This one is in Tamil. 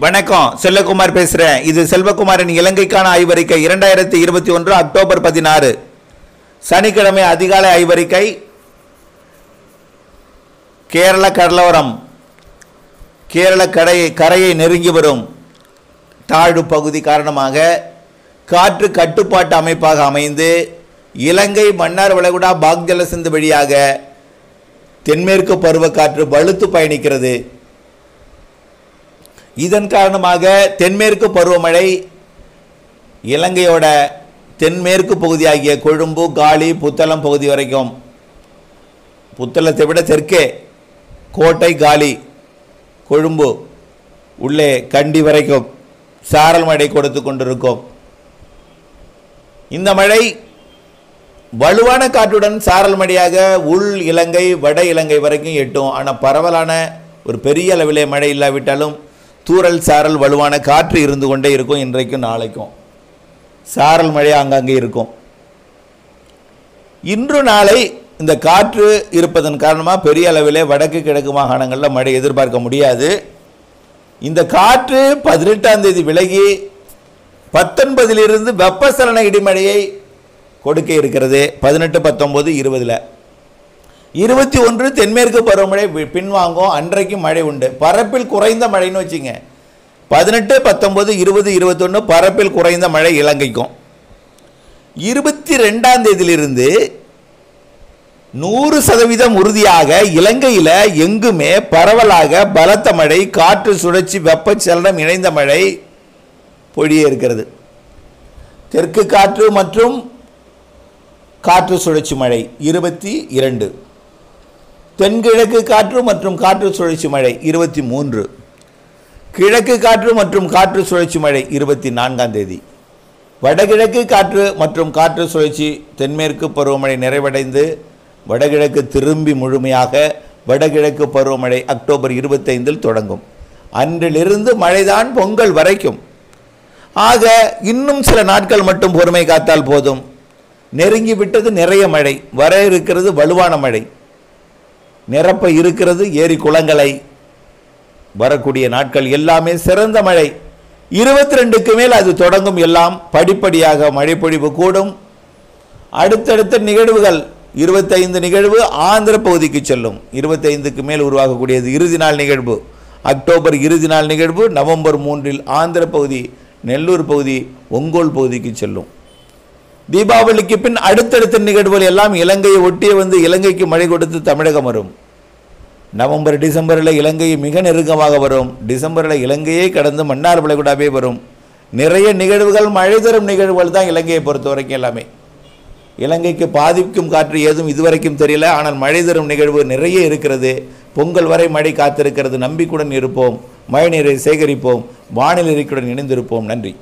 வணக்கம் செல்லகுமார் பேசுகிறேன் இது செல்வகுமாரின் இலங்கைக்கான ஆய்வறிக்கை இரண்டாயிரத்தி இருபத்தி ஒன்று அக்டோபர் பதினாறு. சனிக்கிழமை அதிகாலை ஆய்வறிக்கை கேரள கடலோரம். கேரள கடையை கரையை நெருங்கி வரும் தாழ்வு பகுதி காரணமாக காற்று கட்டுப்பாட்டு அமைப்பாக அமைந்து இலங்கை மன்னார் வளைகுடா பாக்ஜல சிந்து வழியாக தென்மேற்கு பருவக்காற்று வலுத்து பயணிக்கிறது. இதன் காரணமாக தென்மேற்கு பருவமழை இலங்கையோட தென்மேற்கு பகுதியாகிய கொழும்பு காலி புத்தளம் பகுதி வரைக்கும். புத்தளத்தை விட தெற்கே கோட்டை காலி கொழும்பு உள்ளே கண்டி வரைக்கும் சாரல் மழை கொடுத்து கொண்டிருக்கும். இந்த மழை வலுவான காற்றுடன் சாரல் மழையாக உள் இலங்கை வட இலங்கை வரைக்கும் எட்டும். ஆனால் பரவலான ஒரு பெரிய அளவிலே மழை இல்லாவிட்டாலும் தூறல் சாரல் வலுவான காற்று இருந்து கொண்டே இருக்கும் இன்றைக்கும் நாளைக்கும். சாரல் மழை ஆங்காங்கே இருக்கும். இன்று நாளை இந்த காற்று இருப்பதன் காரணமாக பெரிய அளவிலே வடக்கு கிழக்கு மாகாணங்களில் மழை எதிர்பார்க்க முடியாது. இந்த காற்று பதினெட்டாம் தேதி விலகி பத்தொன்பதிலிருந்து வெப்பசலன இடிமழையை கொடுக்க இருக்கிறது. பதினெட்டு பத்தொம்போது இருபதில். இருபத்தி ஒன்று தென்மேற்கு பருவமழை பின்வாங்கும். அன்றைக்கு மழை உண்டு. பரப்பில் குறைந்த மழைன்னு வச்சுங்க. பதினெட்டு பத்தொம்போது இருபது இருபத்தொன்று பரப்பில் குறைந்த மழை இலங்கைக்கும். இருபத்தி ரெண்டாம் தேதியிலிருந்து நூறு சதவீதம் உறுதியாக இலங்கையில் எங்குமே பரவலாக பலத்த மழை காற்று சுழற்சி வெப்பச்சலனம் இணைந்த மழை பொழிய இருக்கிறது. தெற்கு காற்று மற்றும் காற்று சுழற்சி மழை இருபத்தி இரண்டு. தென்கிழக்கு காற்று மற்றும் காற்று சுழற்சி மழை இருபத்தி மூன்று. கிழக்கு காற்று மற்றும் காற்று சுழற்சி மழை இருபத்தி நான்காம் தேதி. வடகிழக்கு காற்று மற்றும் காற்று சுழற்சி தென்மேற்கு பருவமழை நிறைவடைந்து வடகிழக்கு திரும்பி முழுமையாக வடகிழக்கு பருவமழை அக்டோபர் இருபத்தைந்தில் தொடங்கும். அன்றிலிருந்து மழைதான் பொங்கல் வரைக்கும். ஆக இன்னும் சில நாட்கள் மட்டும் பொறுமை காத்தால் போதும். நெருங்கி விட்டது நிறைய மழை. வர இருக்கிறது வலுவான மழை. நிரப்ப இருக்கிறது ஏரி குளங்களை. வரக்கூடிய நாட்கள் எல்லாமே சிறந்த மழை. இருபத்தி ரெண்டுக்கு மேல் அது தொடங்கும் எல்லாம் படிப்படியாக மழை பொழிவு கூடும். அடுத்தடுத்த நிகழ்வுகள் இருபத்தைந்து நிகழ்வு ஆந்திர பகுதிக்கு செல்லும். இருபத்தைந்துக்கு மேல் உருவாகக்கூடியது இறுதி நாள் நிகழ்வு. அக்டோபர் இறுதி நாள் நிகழ்வு நவம்பர் மூன்றில் ஆந்திர பகுதி நெல்லூர் பகுதி ஒங்கோல் பகுதிக்கு செல்லும். தீபாவளிக்கு பின் அடுத்தடுத்த நிகழ்வுகள் எல்லாம் இலங்கையை ஒட்டியே வந்து இலங்கைக்கு மழை கொடுத்து தமிழகம் வரும். நவம்பர் டிசம்பரில் இலங்கை மிக நெருக்கமாக வரும். டிசம்பரில் இலங்கையே கடந்து மன்னார் விளைகுடாவே வரும். நிறைய நிகழ்வுகள் மழை தரும் நிகழ்வுகள் தான் இலங்கையை பொறுத்த வரைக்கும் எல்லாமே. இலங்கைக்கு பாதிக்கும் காற்று ஏதும் இதுவரைக்கும் தெரியல. ஆனால் மழை தரும் நிகழ்வு நிறைய இருக்கிறது. பொங்கல் வரை மழை காத்திருக்கிறது. நம்பிக்கையுடன் இருப்போம். மழை நீரை சேகரிப்போம். வானிலை இணைந்திருப்போம். நன்றி.